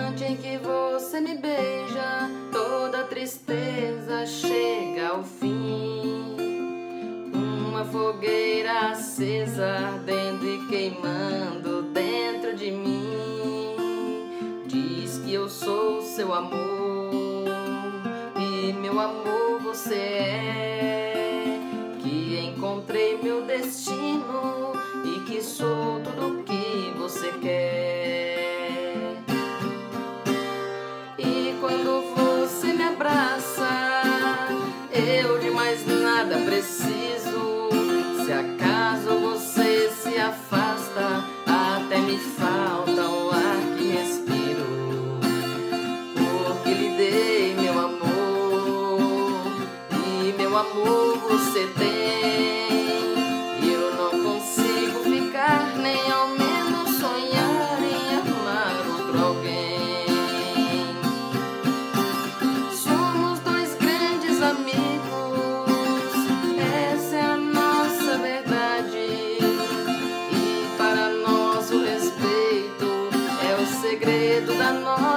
instante em que você me beija, toda tristeza chega ao fim. Uma fogueira acesa, ardendo e queimando dentro de mim. Diz que eu sou seu amor, e meu amor você é. nada preciso. Se acaso você se afasta, até me falta o ar que respiro. Porque lhe dei meu amor, e meu amor você tem. E eu não consigo ficar nem ao menos sonhar em amar outro alguém. segredo da morte.